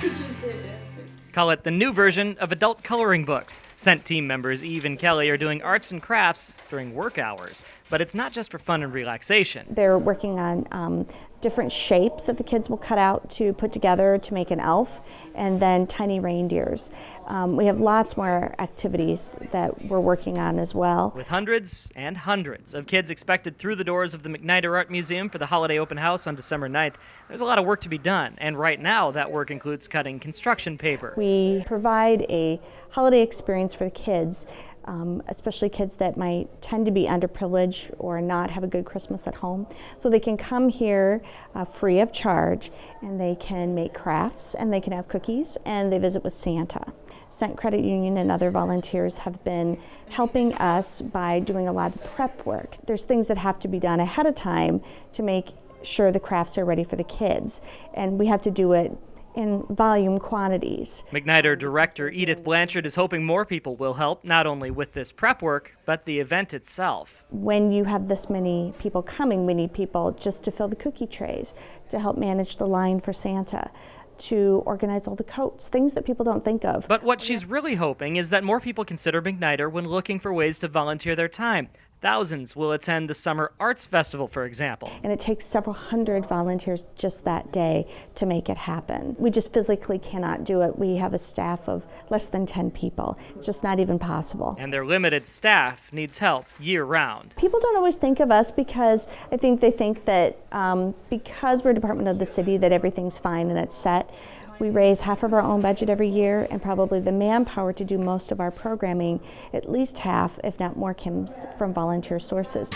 She's fantastic. Call it the new version of adult coloring books. CENT team members Eve and Kelly are doing arts and crafts during work hours. But it's not just for fun and relaxation. They're working on um, different shapes that the kids will cut out to put together to make an elf, and then tiny reindeers. Um, we have lots more activities that we're working on as well. With hundreds and hundreds of kids expected through the doors of the MacNider Art Museum for the holiday open house on December 9th, there's a lot of work to be done. And right now, that work includes cutting construction paper. We provide a holiday experience for the kids um, especially kids that might tend to be underprivileged or not have a good Christmas at home. So they can come here uh, free of charge and they can make crafts and they can have cookies and they visit with Santa. CENT Credit Union and other volunteers have been helping us by doing a lot of prep work. There's things that have to be done ahead of time to make sure the crafts are ready for the kids, and we have to do it in volume quantities. MacNider director Edith Blanchard is hoping more people will help, not only with this prep work, but the event itself. When you have this many people coming, we need people just to fill the cookie trays, to help manage the line for Santa to organize all the coats, things that people don't think of. But what she's really hoping is that more people consider MacNider when looking for ways to volunteer their time. Thousands will attend the Summer Arts Festival, for example. And it takes several hundred volunteers just that day to make it happen. We just physically cannot do it. We have a staff of less than 10 people. It's just not even possible. And their limited staff needs help year round. People don't always think of us because I think they think that um, because we're a department of the city that everything's fine and it's set. We raise half of our own budget every year and probably the manpower to do most of our programming, at least half, if not more, comes from volunteer sources.